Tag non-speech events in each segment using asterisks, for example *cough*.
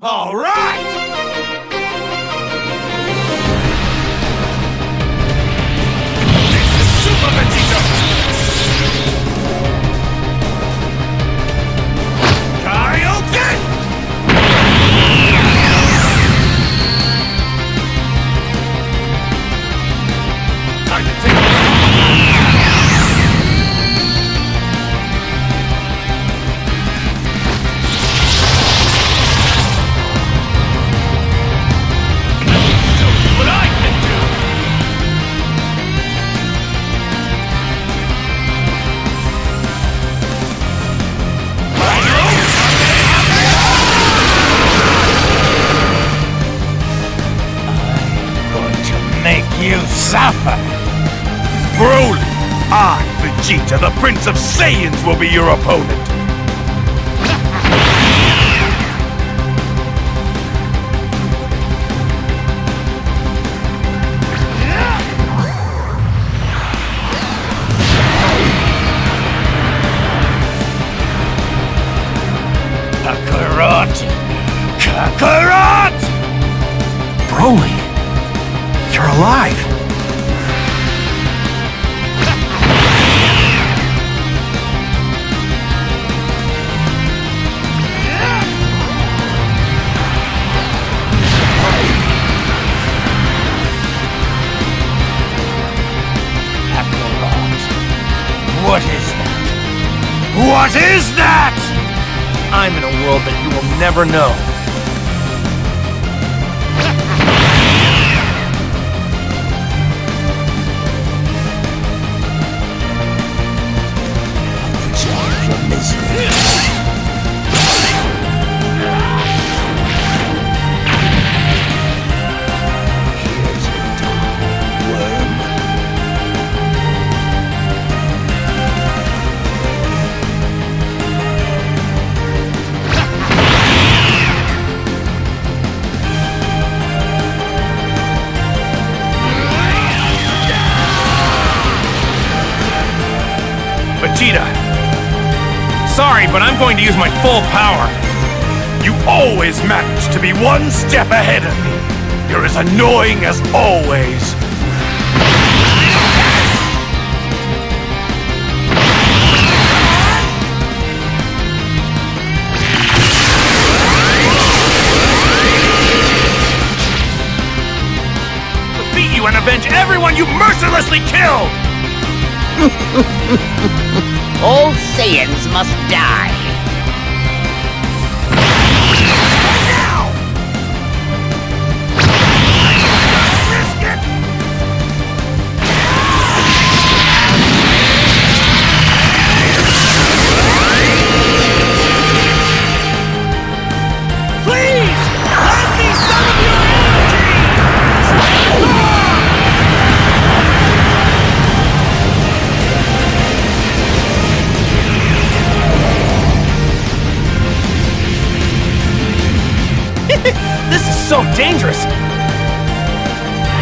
All right! Suffer. Broly, I, Vegeta, the Prince of Saiyans, will be your opponent. World that you will never know. Vegeta. Sorry, but I'm going to use my full power. You always manage to be one step ahead of me. You're as annoying as always. Defeat you and avenge everyone you mercilessly killed! All Saiyans must die. Dangerous. I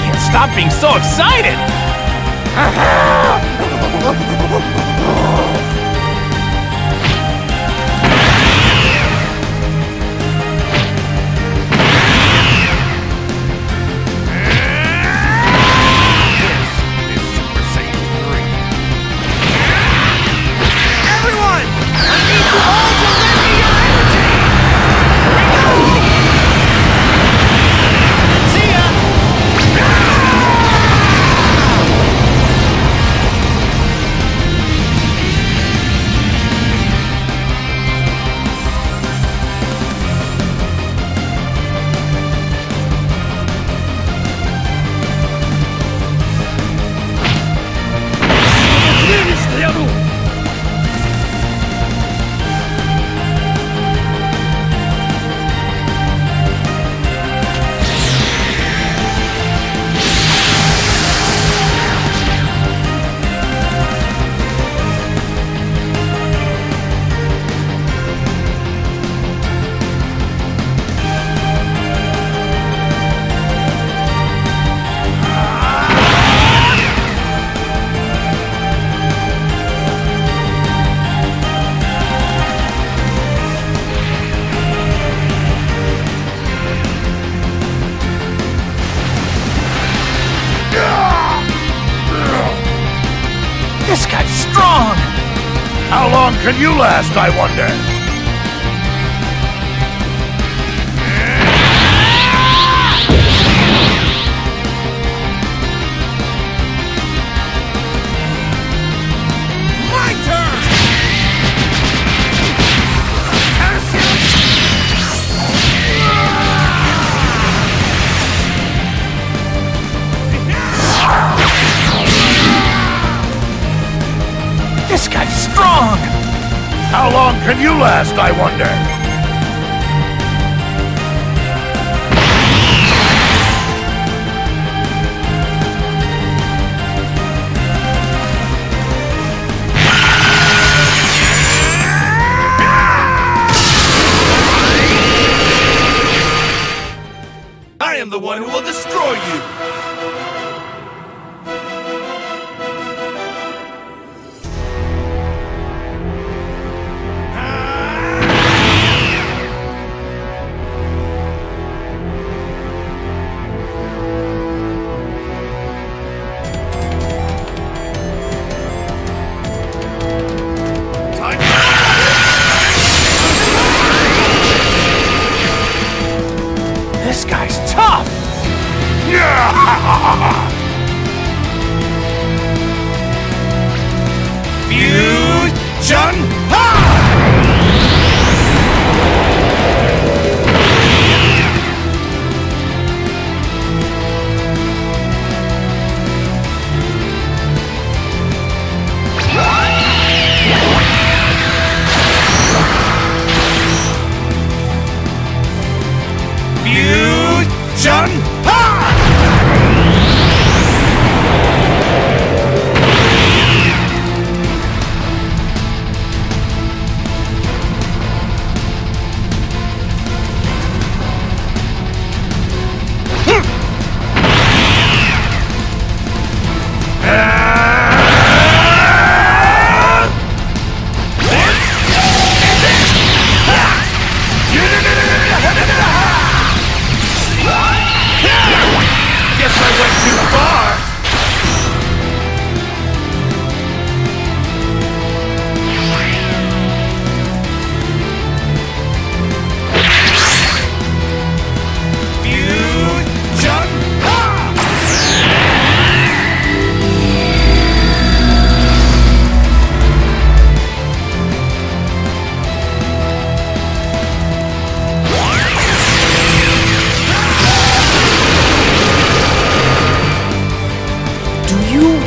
can't stop being so excited. *laughs* How long can you last, I wonder? Can you last, I wonder?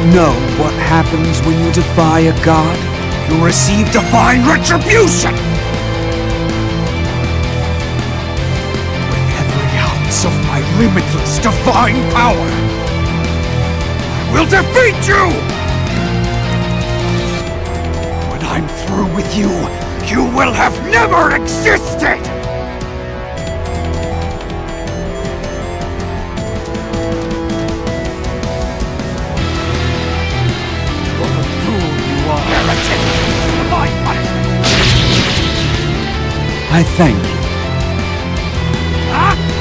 Know what happens when you defy a god? You receive divine retribution! With every ounce of my limitless divine power, I will defeat you! When I'm through with you, you will have never existed! I thank you. Ah!